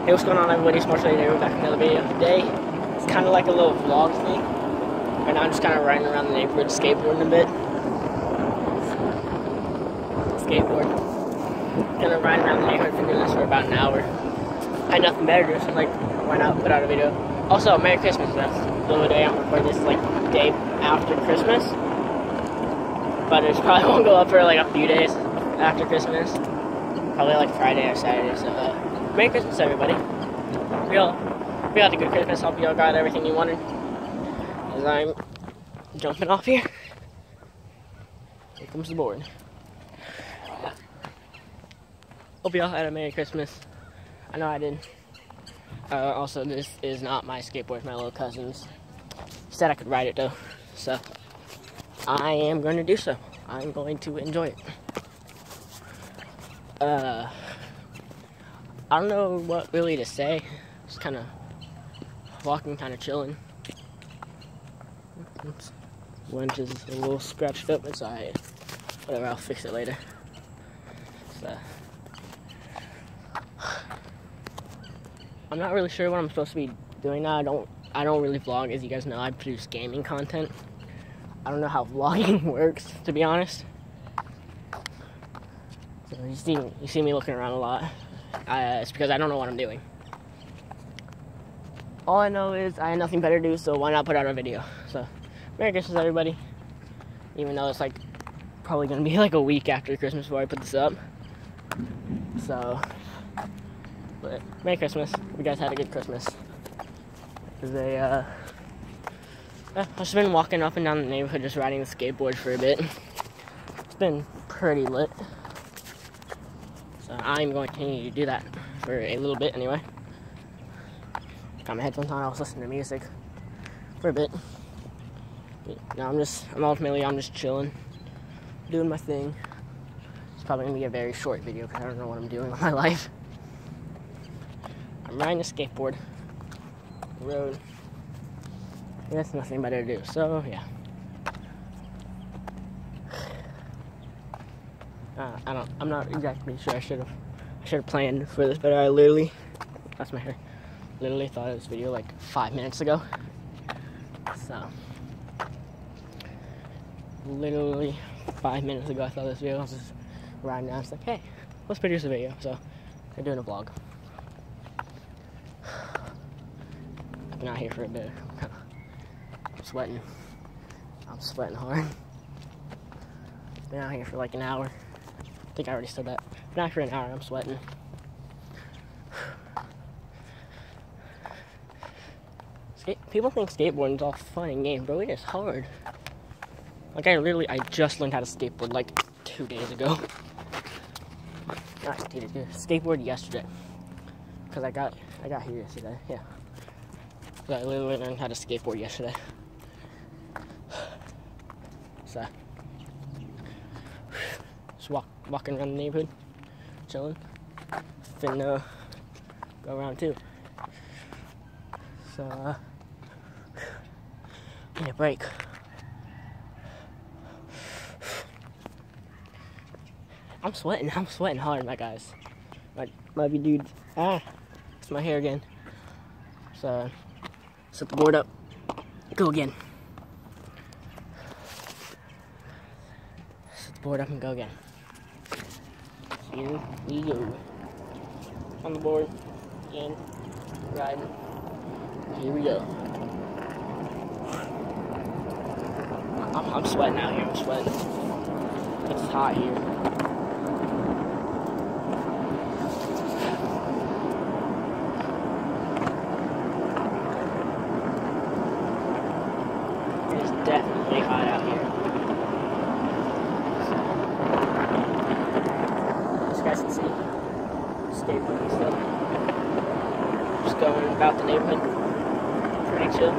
Hey, what's going on everybody? It's Marshall here, We're back with another video. Today, it's kind of like a little vlog thing. Right now I'm just kind of riding around the neighborhood, skateboarding a bit. Skateboard. Gonna ride around the neighborhood, been doing this for about an hour. I had nothing better to do, so I'm like, why not put out a video? Also, Merry Christmas, that's the day I'm recording this, like, day after Christmas. But it probably won't go up for like a few days after Christmas. Probably like Friday or Saturday, so uh, Merry Christmas, everybody. We all, we had a good Christmas. Hope you all got everything you wanted. As I'm jumping off here. Here comes the board. Hope you all had a Merry Christmas. I know I did. Uh, also, this is not my skateboard, my little cousin's. Said I could ride it though, so I am going to do so. I'm going to enjoy it. Uh, I don't know what really to say. Just kind of walking, kind of chilling. Oops. Is a little scratched up. It's alright. Whatever, I'll fix it later. So, I'm not really sure what I'm supposed to be doing now. I don't. I don't really vlog, as you guys know. I produce gaming content. I don't know how vlogging works, to be honest. So you see, you see me looking around a lot. Uh, it's because I don't know what I'm doing. All I know is I had nothing better to do, so why not put out a video? So, Merry Christmas, everybody. Even though it's like probably gonna be like a week after Christmas before I put this up. So, but Merry Christmas. You guys had a good Christmas. They, uh, I've just been walking up and down the neighborhood just riding the skateboard for a bit. It's been pretty lit. So I'm going to continue to do that for a little bit anyway. Got my headphones on, I was listening to music for a bit. Now I'm just, I'm ultimately, I'm just chilling, doing my thing. It's probably going to be a very short video because I don't know what I'm doing with my life. I'm riding a skateboard, road. There's nothing better to do, so yeah. Uh, I don't. I'm not exactly sure. I should have. I should have planned for this better. I literally. That's my hair. Literally thought of this video like five minutes ago. So. Literally five minutes ago, I thought this video. I was just riding down. It's like, hey, let's produce a video. So, I'm doing a vlog. I've been out here for a bit. I'm sweating. I'm sweating hard. Been out here for like an hour. I think I already said that. Been out for an hour, I'm sweating. Skate people think skateboarding's all fun and games, bro. It is hard. Like I literally, I just learned how to skateboard like two days ago. Not two days ago. Skateboard yesterday. Cause I got, I got here yesterday. Yeah. I literally learned how to skateboard yesterday. So, walk, walking around the neighborhood, chilling. Finna go around too. So, uh, need a break. I'm sweating. I'm sweating hard, my guys. My, you, dude. Ah, it's my hair again. So, set the board up. Go again. Set the board up and go again. Here we go. On the board, again, riding. Here we go. I'm, I'm sweating out here, I'm sweating. It's hot here. definitely hot out here. guys can see. Skateboarding and stuff. Just going about the neighborhood. Pretty chill.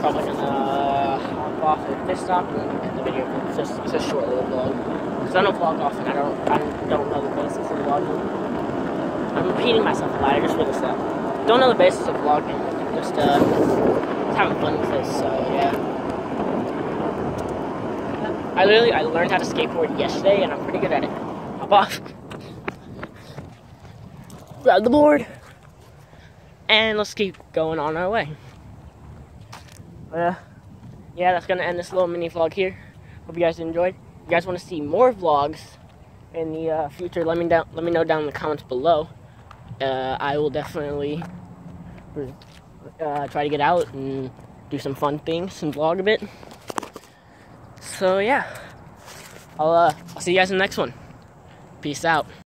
Probably gonna uh, hop off at this stop and end the video. It's just it's a short little vlog. Because I don't vlog often. I don't I don't know the basics of vlogging. I'm repeating myself a lot. I just realized that. Don't know the basics of vlogging. Just uh, just having fun with this. So yeah. I literally I learned how to skateboard yesterday, and I'm pretty good at it Hop off. Grab the board. and let's keep going on our way. But, uh, yeah, that's gonna end this little mini vlog here. Hope you guys enjoyed. If you guys want to see more vlogs in the uh, future, let me down. Let me know down in the comments below. Uh, I will definitely uh, try to get out and do some fun things and vlog a bit. So yeah, I'll uh, I'll see you guys in the next one. Peace out.